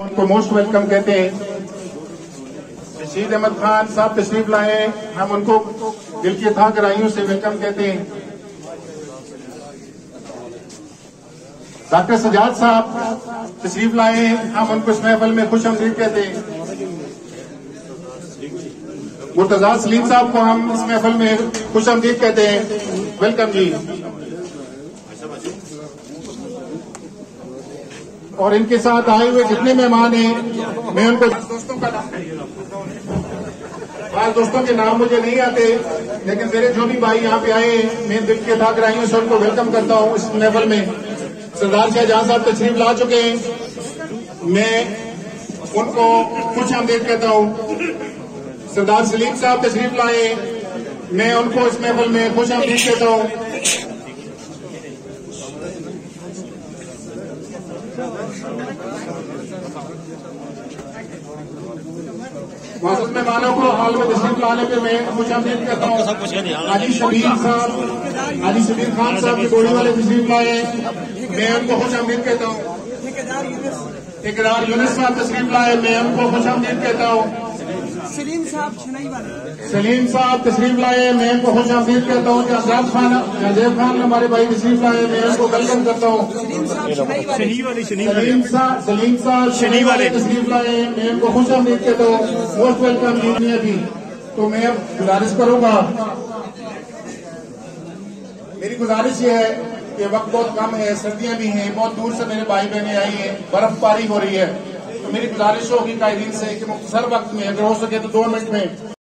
उनको most welcome कहते हैं। रशीद अहमद खान साहब तशरीफ़ लाए। हम उनको दिल की था गहराइयों से वेलकम कहते हैं। डॉक्टर सजाद साहब तशरीफ़ लाए। हम उनको इस महफल में खुश आमदीद कहते हैं। मुर्तजा सलीम साहब को हम इस महफल में खुश आमदीद कहते हैं। वेलकम जी। और इनके साथ आए हुए जितने मेहमान हैं, मैं उनको दोस्तों का आज दोस्तों के नाम मुझे नहीं आते, लेकिन मेरे जो भी भाई यहाँ पे आए, मैं दिल के था ग्राहियों से उनको वेलकम करता हूँ इस लेवल में। सरदार शाहजहां साहब तशरीफ़ ला चुके हैं। मैं उनको खुश आमदेद कहता हूँ। सरदार सलीम साहब तशरीफ़ लाए। मैं उनको इस महफल में खुश आमदीद कहता हूँ। मौजूद मेहमानों को हाल में तस्वीर लाने पे मैं खुश आमदीद करता हूँ अली शबीर साहब अली शबीर खान साहब के गोली वाले तस्वीर लाए। मैं उनको खुश आमदीद कहता हूँ। ठेकेदार यूनिस साहब तस्वीर लाए। मैं उनको खुश आमदीद कहता हूँ। सलीम साहब छनई सलीम साहब तशरीफ़ लाए मैं इनको खुश आमदीद कहता हूँ अजाब खान अजैब खान हमारे भाई तशरीफ़ लाए मैं इनको वेलकम करता हूँ। सलीम साहब सलीम साहब सलीम साहब शनि वाले। तशरीफ़ लाए मैं इनको खुश आमदीद कहता हूँ। मोस्ट वेलकम यूनिया भी तो मैं अब गुजारिश करूँगा। मेरी गुजारिश ये है कि वक्त बहुत कम है सर्दियाँ भी हैं बहुत दूर से मेरे भाई बहनें आई हैं बर्फबारी हो रही है। मेरी गुजारिश होगी कायदीन से कि मुख्तर वक्त में, अगर हो सके तो दो मिनट में